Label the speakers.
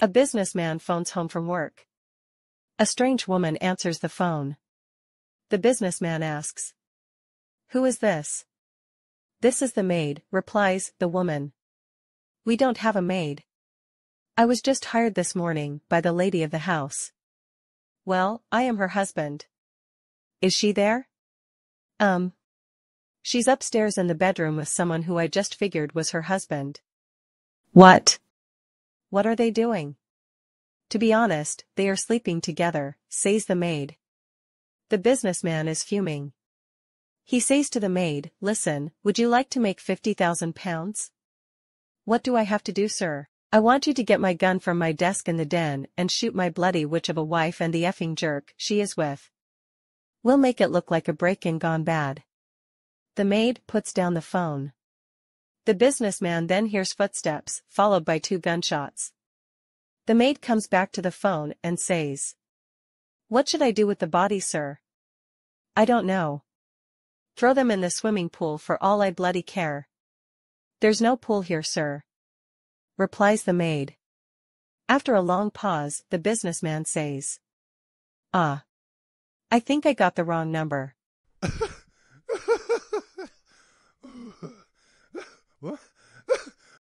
Speaker 1: A businessman phones home from work. A strange woman answers the phone. The businessman asks. Who is this? This is the maid, replies the woman. We don't have a maid. I was just hired this morning by the lady of the house. Well, I am her husband. Is she there? Um. She's upstairs in the bedroom with someone who I just figured was her husband. What? What are they doing? To be honest, they are sleeping together, says the maid. The businessman is fuming. He says to the maid, listen, would you like to make 50,000 pounds? What do I have to do sir? I want you to get my gun from my desk in the den and shoot my bloody witch of a wife and the effing jerk she is with. We'll make it look like a break-in gone bad. The maid puts down the phone. The businessman then hears footsteps, followed by two gunshots. The maid comes back to the phone and says. What should I do with the body sir? I don't know. Throw them in the swimming pool for all I bloody care. There's no pool here sir. Replies the maid. After a long pause, the businessman says. Ah. I think I got the wrong number.
Speaker 2: what?